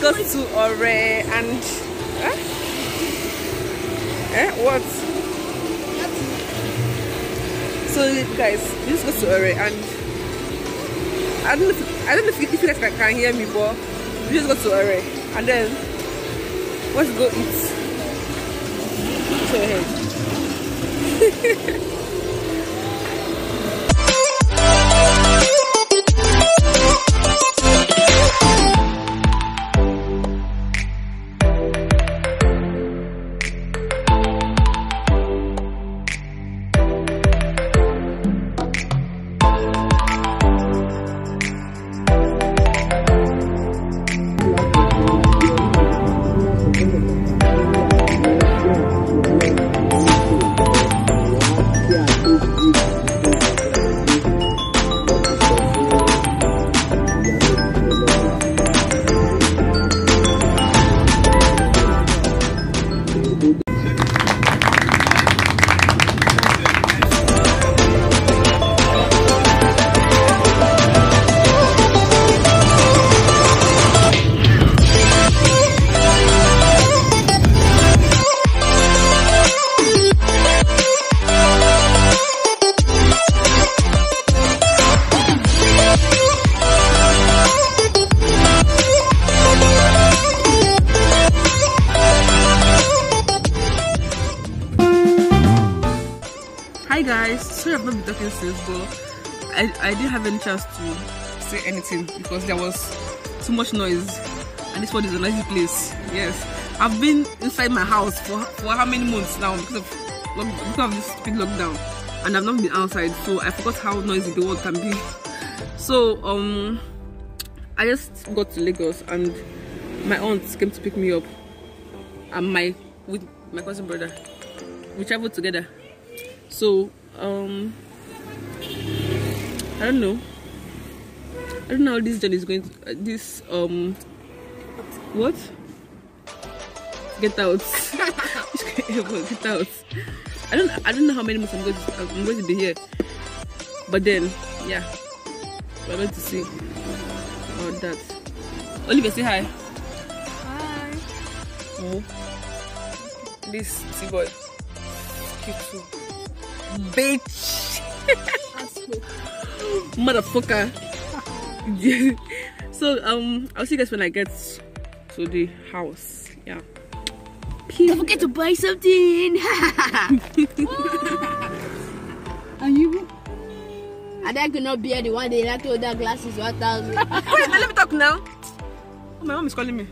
going to Ore and eh? Eh? What? So guys, just go to Ore and I don't know if, I don't know if you, if you guys can hear me, but we just go to Ore and then let's go eat. Go ahead. Hi guys, sorry I've not been talking since, but I, I didn't have any chance to say anything because there was too much noise. And this one is a noisy place. Yes, I've been inside my house for for how many months now? Because of because of this stupid lockdown. And I've not been outside so I forgot how noisy the world can be. So um, I just got to Lagos and my aunt came to pick me up and my with my cousin brother. We traveled together so um i don't know. I don't know how this journey is going to uh, this um what? Get out. Get out. I don't i don't know how many months i'm going to i'm going to be here. But then yeah. We're going to see all that. Olivia say hi. Hi. oh. This T-boy. Cute too bitch Asshole. motherfucker so um i'll see you guys when i get to the house yeah Don't forget to buy something. and you? And I could not bear the one day I told that glasses 1,000. wait now let me talk now oh, my mom is calling me